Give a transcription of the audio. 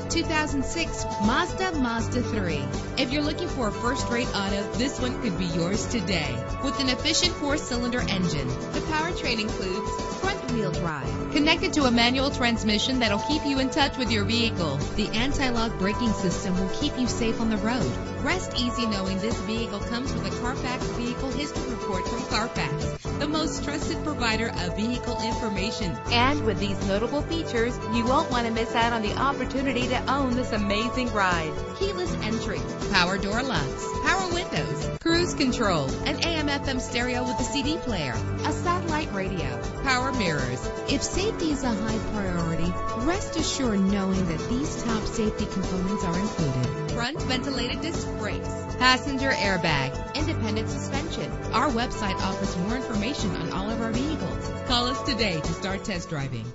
2006 Mazda Mazda 3. If you're looking for a first-rate auto, this one could be yours today. With an efficient four-cylinder engine, the powertrain includes front-wheel drive, connected to a manual transmission that'll keep you in touch with your vehicle. The anti-lock braking system will keep you safe on the road. Rest easy knowing this vehicle comes with a Carfax Vehicle History Report from the most trusted provider of vehicle information. And with these notable features, you won't want to miss out on the opportunity to own this amazing ride. Keyless entry, power door locks, power windows, cruise control, an AM FM stereo with a CD player, a satellite radio, power mirrors. If safety is a high priority, rest assured knowing that these top safety components are included. Front ventilated disc brakes, passenger airbag, independent suspension. Our website offers more information on all of our vehicles. Call us today to start test driving.